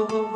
oh,